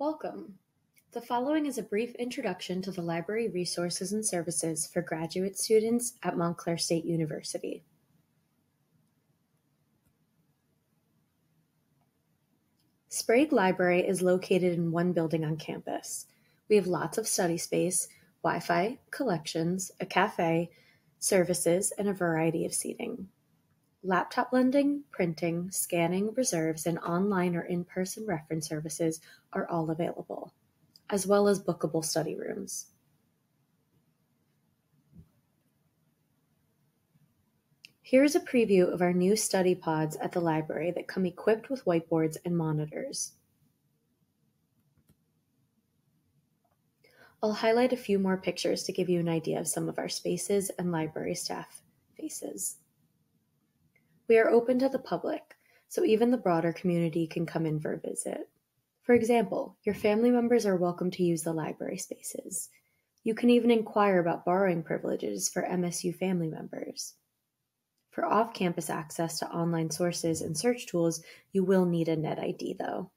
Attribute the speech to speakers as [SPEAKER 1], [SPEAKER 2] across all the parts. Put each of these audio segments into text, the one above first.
[SPEAKER 1] Welcome. The following is a brief introduction to the library resources and services for graduate students at Montclair State University. Sprague Library is located in one building on campus. We have lots of study space, Wi-Fi, collections, a cafe, services, and a variety of seating. Laptop lending, printing, scanning, reserves, and online or in-person reference services are all available, as well as bookable study rooms. Here is a preview of our new study pods at the library that come equipped with whiteboards and monitors. I'll highlight a few more pictures to give you an idea of some of our spaces and library staff faces. We are open to the public, so even the broader community can come in for a visit. For example, your family members are welcome to use the library spaces. You can even inquire about borrowing privileges for MSU family members. For off-campus access to online sources and search tools, you will need a NetID though.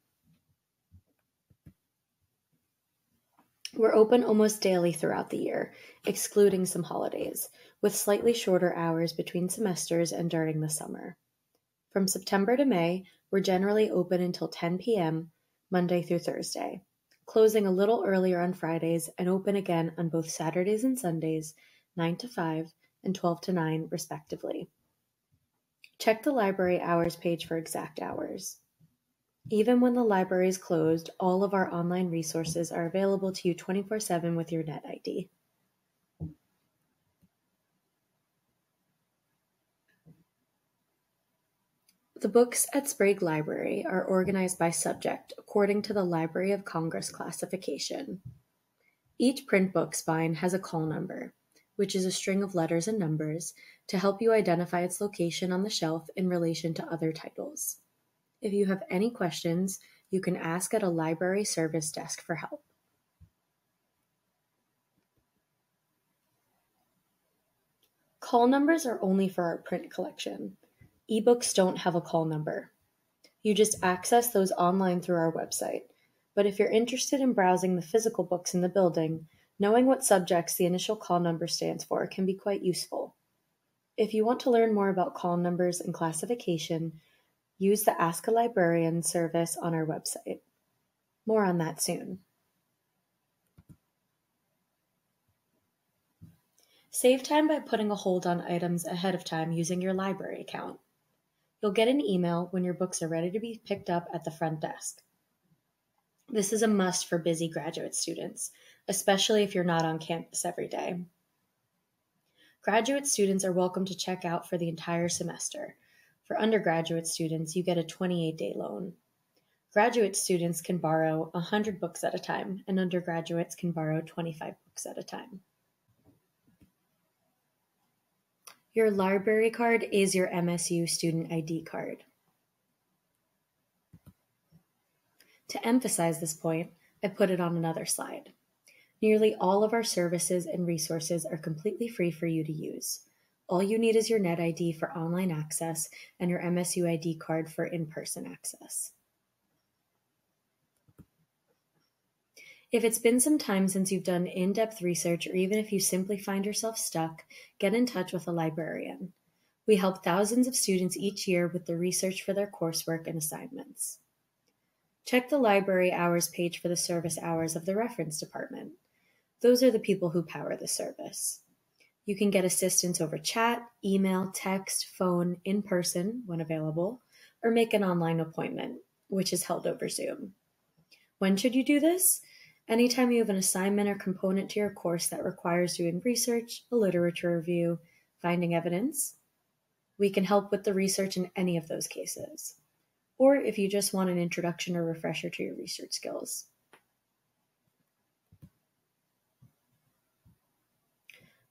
[SPEAKER 1] We're open almost daily throughout the year, excluding some holidays, with slightly shorter hours between semesters and during the summer. From September to May, we're generally open until 10 p.m. Monday through Thursday, closing a little earlier on Fridays and open again on both Saturdays and Sundays, 9 to 5 and 12 to 9, respectively. Check the library hours page for exact hours. Even when the library is closed, all of our online resources are available to you 24-7 with your NetID. The books at Sprague Library are organized by subject according to the Library of Congress classification. Each print book spine has a call number, which is a string of letters and numbers to help you identify its location on the shelf in relation to other titles. If you have any questions, you can ask at a library service desk for help. Call numbers are only for our print collection. Ebooks don't have a call number. You just access those online through our website. But if you're interested in browsing the physical books in the building, knowing what subjects the initial call number stands for can be quite useful. If you want to learn more about call numbers and classification, Use the Ask a Librarian service on our website. More on that soon. Save time by putting a hold on items ahead of time using your library account. You'll get an email when your books are ready to be picked up at the front desk. This is a must for busy graduate students, especially if you're not on campus every day. Graduate students are welcome to check out for the entire semester, for undergraduate students, you get a 28 day loan. Graduate students can borrow 100 books at a time, and undergraduates can borrow 25 books at a time. Your library card is your MSU student ID card. To emphasize this point, I put it on another slide. Nearly all of our services and resources are completely free for you to use. All you need is your NetID for online access and your MSU ID card for in-person access. If it's been some time since you've done in-depth research or even if you simply find yourself stuck, get in touch with a librarian. We help thousands of students each year with the research for their coursework and assignments. Check the library hours page for the service hours of the reference department. Those are the people who power the service. You can get assistance over chat, email, text, phone, in person when available, or make an online appointment, which is held over Zoom. When should you do this? Anytime you have an assignment or component to your course that requires doing research, a literature review, finding evidence, we can help with the research in any of those cases. Or if you just want an introduction or refresher to your research skills.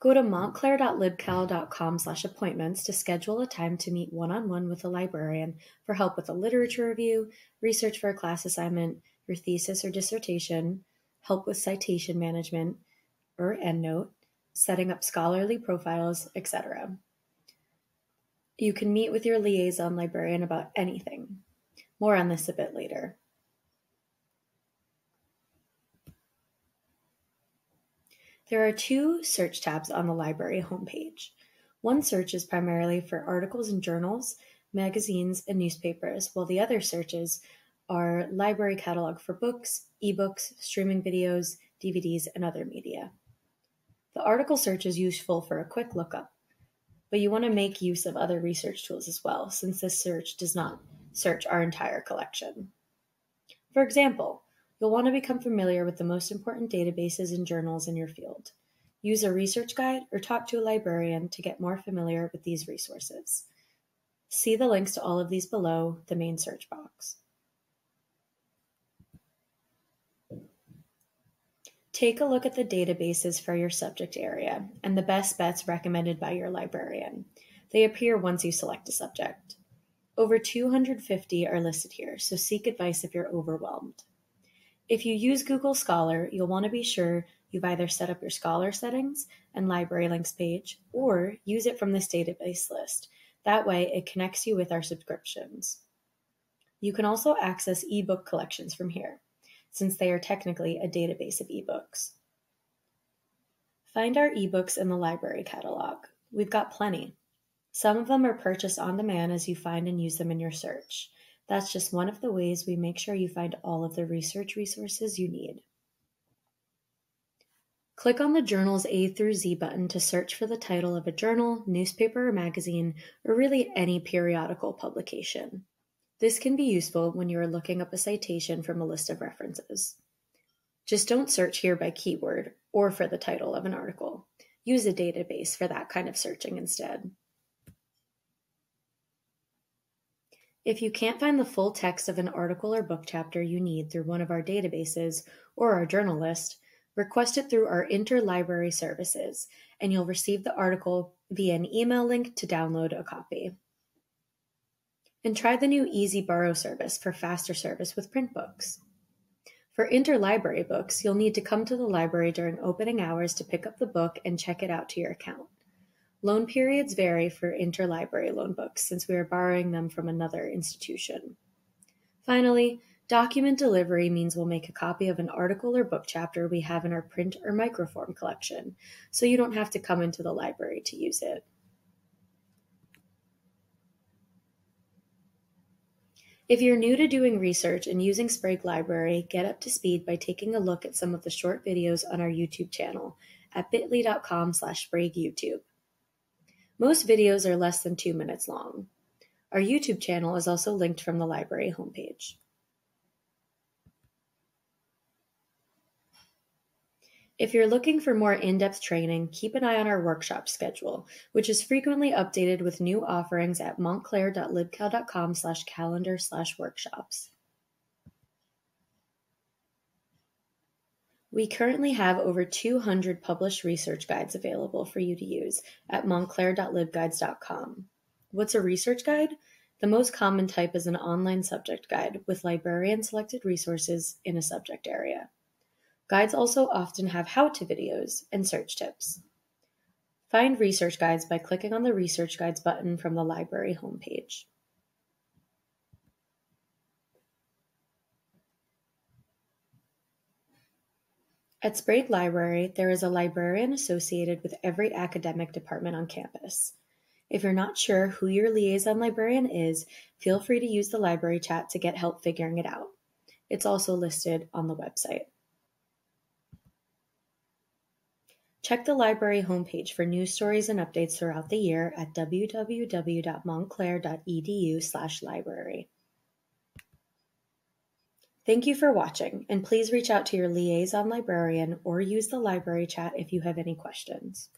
[SPEAKER 1] Go to montclair.libcal.com slash appointments to schedule a time to meet one-on-one with a librarian for help with a literature review, research for a class assignment, your thesis or dissertation, help with citation management or EndNote, setting up scholarly profiles, etc. You can meet with your liaison librarian about anything. More on this a bit later. There are two search tabs on the library homepage. One search is primarily for articles and journals, magazines, and newspapers, while the other searches are library catalog for books, ebooks, streaming videos, DVDs, and other media. The article search is useful for a quick lookup, but you want to make use of other research tools as well, since this search does not search our entire collection. For example, you'll want to become familiar with the most important databases and journals in your field. Use a research guide or talk to a librarian to get more familiar with these resources. See the links to all of these below the main search box. Take a look at the databases for your subject area and the best bets recommended by your librarian. They appear once you select a subject. Over 250 are listed here, so seek advice if you're overwhelmed. If you use Google Scholar, you'll want to be sure you've either set up your Scholar settings and library links page, or use it from this database list. That way, it connects you with our subscriptions. You can also access ebook collections from here since they are technically a database of ebooks. Find our ebooks in the library catalog. We've got plenty. Some of them are purchased on demand as you find and use them in your search. That's just one of the ways we make sure you find all of the research resources you need. Click on the journal's A through Z button to search for the title of a journal, newspaper or magazine, or really any periodical publication. This can be useful when you are looking up a citation from a list of references. Just don't search here by keyword or for the title of an article. Use a database for that kind of searching instead. If you can't find the full text of an article or book chapter you need through one of our databases or our journal list, request it through our interlibrary services, and you'll receive the article via an email link to download a copy. And try the new Easy Borrow service for faster service with print books. For interlibrary books, you'll need to come to the library during opening hours to pick up the book and check it out to your account. Loan periods vary for interlibrary loan books since we are borrowing them from another institution. Finally, document delivery means we'll make a copy of an article or book chapter we have in our print or microform collection, so you don't have to come into the library to use it. If you're new to doing research and using Sprague Library, get up to speed by taking a look at some of the short videos on our YouTube channel at bit.ly.com slash spragueyoutube. Most videos are less than two minutes long. Our YouTube channel is also linked from the library homepage. If you're looking for more in-depth training, keep an eye on our workshop schedule, which is frequently updated with new offerings at montclair.libcal.com slash calendar slash workshops. We currently have over 200 published research guides available for you to use at montclair.libguides.com. What's a research guide? The most common type is an online subject guide with librarian selected resources in a subject area. Guides also often have how-to videos and search tips. Find research guides by clicking on the Research Guides button from the library homepage. At Sprague Library, there is a librarian associated with every academic department on campus. If you're not sure who your liaison librarian is, feel free to use the library chat to get help figuring it out. It's also listed on the website. Check the library homepage for news stories and updates throughout the year at www.montclair.edu/library. Thank you for watching, and please reach out to your liaison librarian or use the library chat if you have any questions.